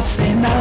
sin.